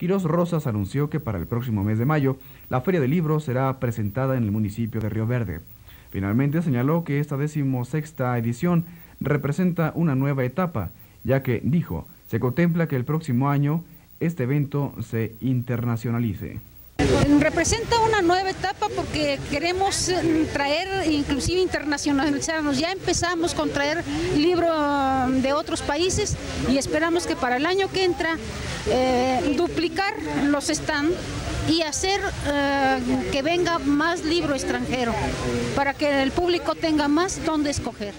Quiroz Rosas anunció que para el próximo mes de mayo la Feria del Libro será presentada en el municipio de Río Verde. Finalmente señaló que esta decimosexta edición representa una nueva etapa, ya que, dijo, se contempla que el próximo año este evento se internacionalice. Representa una nueva etapa porque queremos eh, traer, inclusive internacionalizarnos. Ya empezamos con traer libros otros países y esperamos que para el año que entra eh, duplicar los stands y hacer eh, que venga más libro extranjero para que el público tenga más donde escoger.